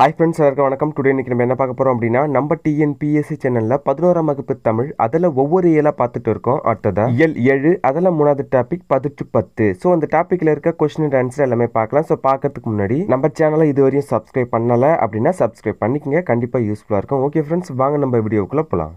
Hi friends எல்லாருக்கும் வணக்கம். Today இன்றைக்கி நம்ம என்ன பார்க்க போகிறோம் அப்படின்னா நம்ம டிஎன்பிஎஸ்சி சேனலில் பதினோராம் வகுப்பு தமிழ் அதில் ஒவ்வொரு இயலாக பார்த்துட்டு இருக்கோம். அடுத்ததா இயல் ஏழு அதில் மூணாவது டாபிக் பதிட்டு பத்து. ஸோ அந்த டாப்பிக்கில் இருக்க கொஸ்டின் அண்ட் ஆன்சர் எல்லாமே பார்க்கலாம். ஸோ பார்க்கறதுக்கு முன்னாடி நம்ம சேனலை இது வரையும் சப்ஸ்கிரைப் பண்ணலை அப்படின்னா சப்ஸ்கிரைப் பண்ணிக்கங்க. கண்டிப்பாக யூஸ்ஃபுல்லாக இருக்கும். ஓகே ஃப்ரெண்ட்ஸ் வாங்க நம்ம வீடியோக்குள்ளே போகலாம்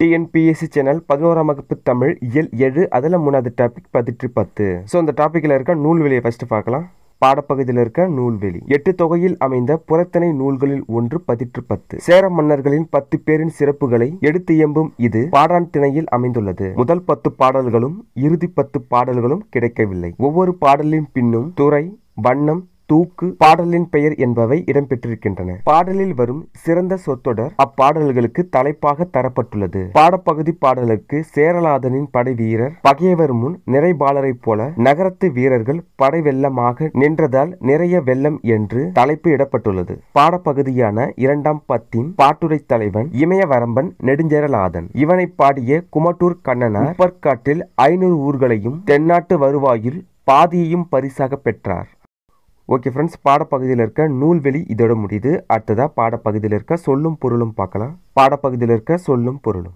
டிஎன்பிஎஸ்சி சேனல் பதினோராம் வகுப்பு தமிழ் இயல் ஏழு அதில் மூணாவது டாபிக் பதிட்டு பத்து. ஸோ அந்த டாப்பிக்கில் இருக்க விலையை ஃபஸ்ட்டு பார்க்கலாம். பாடப்பகுதியில் இருக்க நூல்வெளி. எட்டு தொகையில் அமைந்த புறத்தனை நூல்களில் ஒன்று பதிற்று பத்து. சேர மன்னர்களின் பத்து பேரின் சிறப்புகளை எடுத்து எம்பும் இது பாடான் திணையில் அமைந்துள்ளது. முதல் பத்து பாடல்களும் இறுதி பத்து பாடல்களும் கிடைக்கவில்லை. ஒவ்வொரு பாடலின் பின்னும் துறை வண்ணம் தூக்கு பாடலின் பெயர் என்பவை இடம்பெற்றிருக்கின்றன. பாடலில் வரும் சிறந்த சொற்றொடர் அப்பாடல்களுக்கு தலைப்பாக தரப்பட்டுள்ளது. பாடப்பகுதி பாடலுக்கு சேரலாதனின் படை வீரர் பகையவர் முன் நிறைபாலரைப் போல நகரத்து வீரர்கள் படை வெள்ளமாக நின்றதால் நிறைய வெள்ளம் என்று தலைப்பு இடப்பட்டுள்ளது. பாடப்பகுதியான இரண்டாம் பத்தின் பாட்டுரை தலைவன் இமயவரம்பன் நெடுஞ்சேரலாதன். இவனை பாடிய குமட்டூர் கண்ணனார் உப்பற்காட்டில் ஐநூறு ஊர்களையும் தென்னாட்டு வருவாயில் பாதியையும் பரிசாக பெற்றார். ஓகே ஃப்ரெண்ட்ஸ் பாடப்பகுதியில் இருக்க நூல்வெளி இதோட முடியுது. அடுத்ததாக பாடப்பகுதியில் இருக்க சொல்லும் பொருளும் பார்க்கலாம். பாடப்பகுதியில் இருக்க சொல்லும் பொருளும்.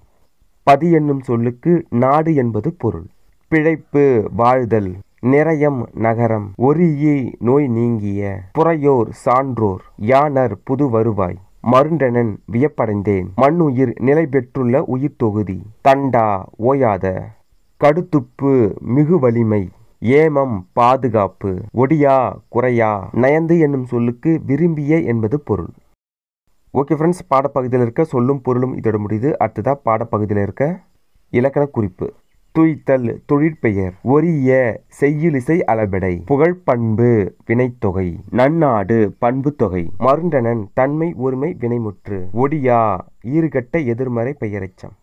பதி என்னும் சொல்லுக்கு நாடு என்பது பொருள். பிழைப்பு வாழ்தல் நிறையம் நகரம் ஒரியே நோய் நீங்கிய புறையோர் சான்றோர் யானர் புது வருவாய் மருண்டனன் வியப்படைந்தேன். மண்ணுயிர் நிலை பெற்றுள்ள உயிர் தொகுதி தண்டா ஓயாத கடுத்துப்பு மிகு வலிமை ஏமம் பாதுகாப்பு ஒடியா குறையா நயந்து என்னும் சொல்லுக்கு விரும்பிய என்பது பொருள். ஓகே ஃப்ரெண்ட்ஸ் பாடப்பகுதியில் இருக்க சொல்லும் பொருளும் இதோட முடியுது. அடுத்ததா பாடப்பகுதியில் இருக்க இலக்கண குறிப்பு. துய்த்தல் தொழிற்பெயர் ஒரிய செய்யுளிசை அளபெடை புகழ் பண்பு வினைத்தொகை நன்னாடு பண்பு தொகை மருண்டனன் தன்மை ஒருமை வினைமுற்று ஒடியா ஈறுகட்ட எதிர்மறை பெயரைச்சம்.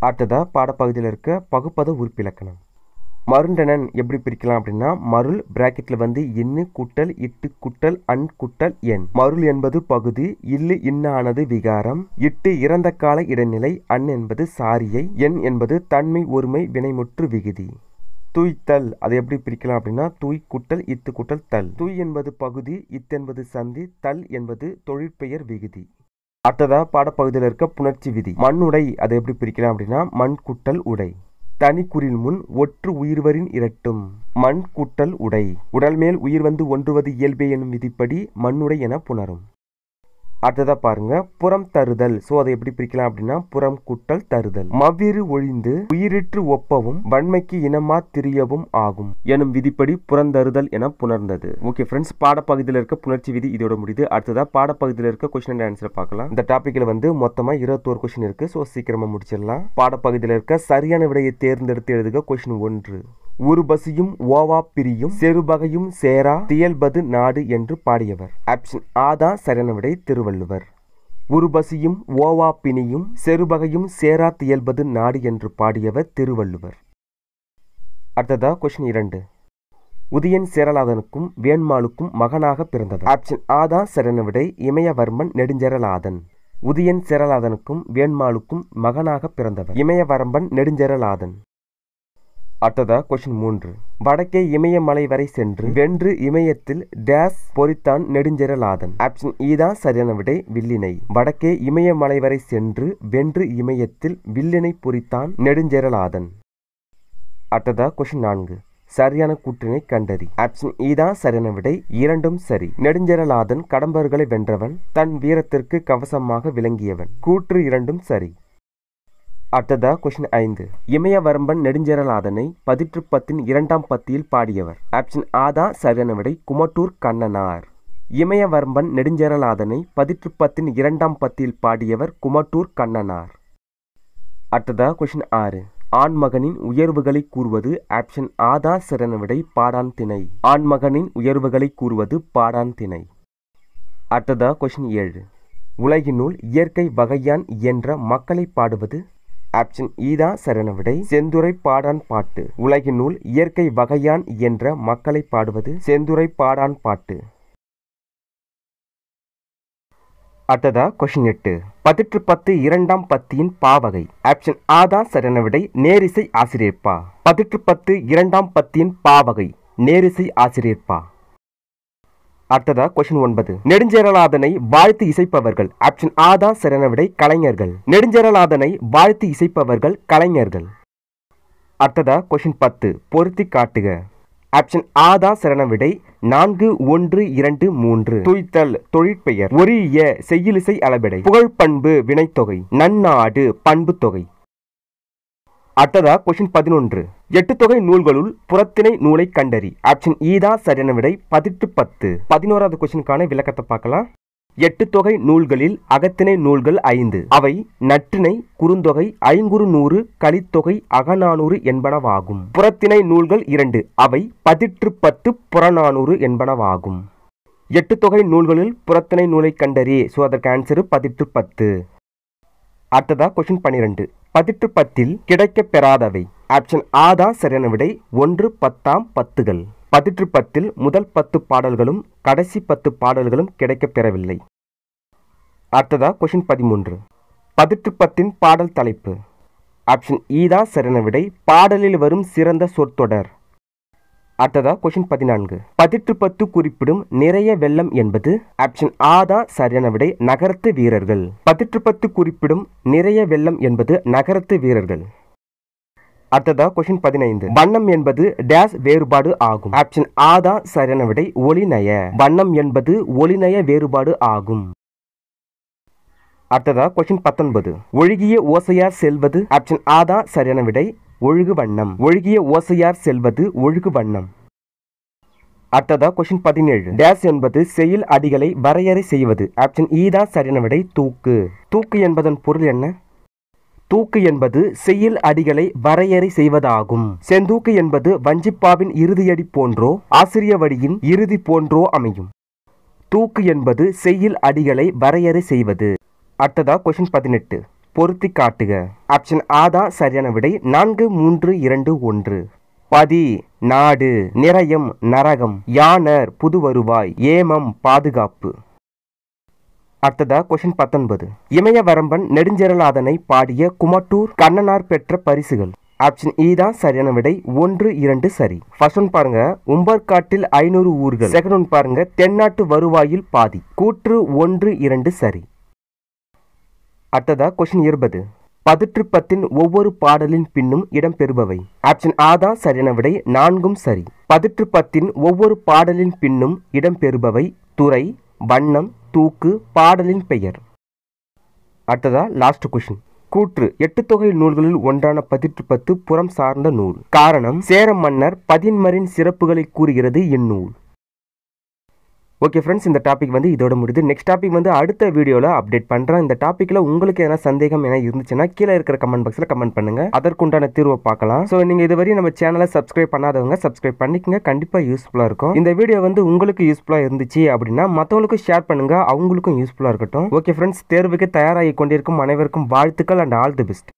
அடுத்ததா பாடப்பகுதியில் இருக்க பகுப்பத உறுப்பிலக்கணம். மருண்டனன் எப்படி பிரிக்கலாம் அப்படின்னா மருள் பிராக்கெட்ல வந்து இன்னு குட்டல் இட்டு குட்டல் அன் குட்டல் எண் மருள் என்பது பகுதி இல்லு இன்னானது விகாரம். இட்டு இறந்த கால இடைநிலை அன் என்பது சாரியை எண் என்பது தன்மை ஒருமை வினைமுற்று விகுதி. தூய்த்தல் அதை எப்படி பிரிக்கலாம் அப்படின்னா தூய் குட்டல் இத்து குட்டல் தல். தூய் என்பது பகுதி இத் என்பது சந்தி தல் என்பது தொழிற்பெயர் விகுதி. அடுத்ததா பாடப்பகுதியில் இருக்க புணர்ச்சி விதி. மண் உடை அதை எப்படி பிரிக்கலாம் அப்படின்னா மண் குட்டல் உடை. தனிக்குறில் முன் ஒற்று உயிர்வரின் இரட்டும். மண் கூட்டல் உடை. உடல் மேல் உயிர் வந்து ஒன்றுவது இயல்பே எனும் விதிப்படி மண்ணுடை என புணரும். அடுத்ததா பாருங்க புறம் தருதல். சோ அதை எப்படி பிரிக்கலாம் அப்படின்னா புறம் குட்டல் தருதல். மவ்விரு ஒழிந்து உயிரிற்று ஒப்பவும் வன்மைக்கு இனமா திரியவும் ஆகும். எனும் விதிப்படி புறந்தருதல் என புணர்ந்தது. ஓகே ஃப்ரெண்ட்ஸ் பாடப்பகுதியில் இருக்க புணர்ச்சி விதி இதோட முடியுது. அடுத்ததா பாடப்பகுதியில் இருக்க கொஸ்டின் அண்ட் ஆன்சர் பார்க்கலாம். இந்த டாபிக்ல வந்து மொத்தமா இருபத்தோரு கொஸ்டின் இருக்கு. ஸோ சீக்கிரமா முடிச்சிடலாம். பாடப்பகுதியில் இருக்க சரியான விடையை தேர்ந்தெடுத்து எழுதுக கொஸ்டின் ஒன்று. உருபசியும் ஓவா பிரியும் செருபகையும் சேரா தியல்பது நாடு என்று பாடியவர். ஆப்ஷன் ஆதா சரணவிடை திருவள்ளுவர். உருபசியும் ஓவா பிணியும் செருபகையும் சேரா தியல்பது நாடு என்று பாடியவர் திருவள்ளுவர். அடுத்ததா கொஸ்டின் இரண்டு. உதயன் சேரலாதனுக்கும் வேண்மாளுக்கும் மகனாக பிறந்தவர். ஆப்ஷன் ஆதா சரணவிடை இமயவர்மன் நெடுஞ்செரலாதன். உதயன் சேரலாதனுக்கும் வேண்மாளுக்கும் மகனாக பிறந்தவர். இமயவரம்பன் நெடுஞ்செரலாதன். அடுத்ததா கொஸ்டின் மூன்று. வடக்கே இமயமலை வரை சென்று வென்று இமயத்தில் டேஸ் பொறித்தான் நெடுஞ்செரலாதன் ஆப்ஷன் ஈதான் e சரியான விடை வில்லினை. வடக்கே இமயமலை வரை சென்று வென்று இமயத்தில் வில்லினை பொறித்தான் நெடுஞ்செரலாதன் அடுத்ததா கொஸ்டின் நான்கு. சரியான கூற்றினை கண்டறி. ஆப்ஷன் ஈதான் e சரியான விடை இரண்டும் சரி. நெடுஞ்செரலாதன் கடம்பர்களை வென்றவன் தன் வீரத்திற்கு கவசமாக விளங்கியவன். கூற்று இரண்டும் சரி. அடுத்ததா கொஸ்டின் ஐந்து. இமயவரம்பன் நெடுஞ்சேரலாதனை பதிற்று பத்தின் இரண்டாம் பத்தியில் பாடியவர். ஆப்ஷன் ஆதா சரியான விடை குமட்டூர் கண்ணனார். இமயவரம்பன் நெடுஞ்சேரலாதனை பதிற்று பத்தின் இரண்டாம் பத்தியில் பாடியவர் குமட்டூர் கண்ணனார். அடுத்ததா கொஷின் ஆறு. ஆண்மகனின் உயர்வுகளை கூறுவது ஆப்ஷன் ஆதா சிறன விடை பாடான் திணை. ஆண்மகனின் உயர்வுகளை கூறுவது பாடான் திணை. அடுத்ததா கொஷின் ஏழு. உலகினுள் இயற்கை வகையான் என்ற மக்களை பாடுவது ஆப்ஷன் ஈதா சரண விடை. செந்துரை பாடான் பாட்டு. உலகினுள் இயற்கை வகையான் என்ற மக்களை பாடுவது செந்துரை பாடான் பாட்டு. அடுத்ததா கொஷின் எட்டு. பதிற்று பத்து இரண்டாம் பத்தியின் பாவகை ஆப்ஷன் ஆதா சரண விடை. நேரிசை ஆசிரியப்பா பதிற்று பத்து இரண்டாம் பத்தியின் பாவகை நேரிசை ஆசிரியப்பா அடுத்ததா கொஸ்டின் ஒன்பது. நெடுஞ்சேரலாதனை வாழ்த்து இசைப்பவர்கள். ஆப்ஷன் ஆ தான் சரியான விடை கலைஞர்கள். நெடுஞ்சேரலாதனை வாழ்த்து இசைப்பவர்கள் கலைஞர்கள். அடுத்ததா கொஸ்டின் பத்து. பொருத்தி காட்டுக. ஆப்ஷன் ஆ தான் சரியான விடை நான்கு ஒன்று இரண்டு மூன்று. துய்த்தல் தொழிற்பெயர். ஒரிய செய்யிலிசை அளபெடை. புகழ்பண்பு வினைத்தொகை. நன்னாடு பண்பு தொகை அடுத்ததா கொஷின் பதினொன்று. எட்டு தொகை நூல்களுள் புறத்திணை நூலை கண்டறி. ஆப்ஷன் e ஈதா சரியான விடை. பதிட்டு பத்து. பதினோராவது கொஷினுக்கான விளக்கத்தை பார்க்கலாம். எட்டு தொகை நூல்களில் அகத்திணை நூல்கள் ஐந்து. அவை நற்றிணை குறுந்தொகை ஐங்குறு நூறு கலித்தொகை அகநானூறு என்பனவாகும். புறத்திணை நூல்கள் இரண்டு. அவை பதிற்று பத்து புறநானூறு என்பனவாகும். எட்டு தொகை நூல்களில் புறத்திணை நூலை கண்டறி ஸோ அதற்கு ஆன்சரு பதிற்று பத்து. அடுத்ததா கொஷின் பன்னிரெண்டு. பதிட்டு பத்தில் கிடைக்கப் பெறாதவை. ஆப்ஷன் ஆதா சரியான விடை. ஒன்று பத்தாம் பத்துகள். பதிற்று பத்தில் முதல் பத்து பாடல்களும் கடைசி பத்து பாடல்களும் கிடைக்கப் பெறவில்லை. அடுத்ததா கொஷின் பதிமூன்று. பதிற்று பத்தின் பாடல் தலைப்பு. ஆப்ஷன் e ஈதா சரியான விடை. பாடலில் வரும் சிறந்த சொற்றொடர். அடுத்ததா கொஸ்டின் பதினான்கு. பதிற்று பத்து குறிப்பிடும் நிறைய வெள்ளம் என்பது ஆப்ஷன் ஆதா சரியான விடை. நகரத்து வீரர்கள். பதிற்று பத்து குறிப்பிடும் நிறைய வெள்ளம் என்பது நகரத்து வீரர்கள். அடுத்ததா கொஸ்டின் பதினைந்து. வண்ணம் என்பது டேஸ் வேறுபாடு ஆகும். ஆப்ஷன் ஆதா சரியான விடை. ஒளிநய. வண்ணம் என்பது ஒளிநய வேறுபாடு ஆகும். அடுத்ததா கொஸ்டின் பத்தொன்பது. ஒழுகிய ஓசையார் செல்வது. ஆப்ஷன் ஆதா சரியான விடை. ஒழுகு வண்ணம். ஒழுகிய ஓசையார் செல்வது ஒழுகு வண்ணம். அடுத்ததா கொஸ்டின் பதினேழு. டேஸ் என்பது செயல் அடிகளை வரையறை செய்வது. ஆப்ஷன் e ஈதா சரியான விடை தூக்கு. தூக்கு என்பதன் பொருள் என்ன? தூக்கு என்பது செயல் அடிகளை வரையறை செய்வதாகும். செந்தூக்கு என்பது வஞ்சிப்பாவின் இறுதியடி போன்றோ ஆசிரியவடியின் இறுதி போன்றோ அமையும். தூக்கு என்பது செயல் அடிகளை வரையறை செய்வது. அடுத்ததா கொஸ்டின் பதினெட்டு. பொருத்தி காட்டுக. ஆப்ஷன் ஆதா சரியான விடை நான்கு மூன்று இரண்டு ஒன்று. பதி நாடு நிறையம் நரகம் யானர் புது வருவாய் ஏமம் பாதுகாப்பு. அடுத்ததா கொஸ்டின் பத்தொன்பது. இமயவரம்பன் நெடுஞ்செரலாதனை பாடிய குமட்டூர் கண்ணனார் பெற்ற பரிசுகள். ஆப்ஷன் ஈதா சரியான விடை ஒன்று இரண்டு சரி. ஃபர்ஸ்ட் ஒன் பாருங்க. உம்பர்காட்டில் ஐநூறு ஊர்கள். செகண்ட் ஒன் பாருங்க. தென்னாட்டு வருவாயில் பாதி. கூற்று ஒன்று இரண்டு சரி. அடுத்ததா கொஸ்டின் இருபது. பதிற்று பத்தின் ஒவ்வொரு பாடலின் பின்னும் இடம்பெறுபவை ஆப்ஷன் ஆதா சரியான விடை நான்கும் சரி. பதிற்று பத்தின் ஒவ்வொரு பாடலின் பின்னும் இடம்பெறுபவை துறை வண்ணம் தூக்கு பாடலின் பெயர். அடுத்ததா லாஸ்ட் கொஷின் கூற்று எட்டு தொகை நூல்களில் ஒன்றான பதிற்று பத்து புறம் சார்ந்த நூல். காரணம் சேர மன்னர் பதின்மரின் சிறப்புகளை கூறுகிறது இந்நூல். ஓகே ஃப்ரெண்ட்ஸ் இந்த டாபிக் வந்து இதோட முடிது நெக்ஸ்ட் டாபிக் வந்து அடுத்த வீடியோவில் அப்டேட் பண்ணுறேன் இந்த டாப்பிக்கில் உங்களுக்கு எதனா சந்தேகம் எதனா இருந்துச்சுன்னா கீழே இருக்கிற கமெண்ட் பாக்ஸில் கமெண்ட் பண்ணுங்கள் அதற்குண்டான தீர்வை பார்க்கலாம். ஸோ நீங்கள் இதுவரை நம்ம சேனலை சப்ஸ்கிரைப் பண்ணாதவங்க சப்ஸ்கிரைப் பண்ணிக்கங்க. கண்டிப்பாக யூஸ்ஃபுல்லாக இருக்கும். இந்த வீடியோ வந்து உங்களுக்கு யூஸ்ஃபுல்லாக இருந்துச்சு அப்படின்னா மற்றவங்களுக்கும் ஷேர் பண்ணுங்க. அவங்களுக்கும் யூஸ்ஃபுல்லாக இருக்கட்டும். ஓகே ஃப்ரெண்ட்ஸ் தேர்வுக்கு தயாராகி கொண்டிருக்கும் அனைவருக்கும் வாழ்த்துக்கள் அண்ட் ஆல் தி பெஸ்ட்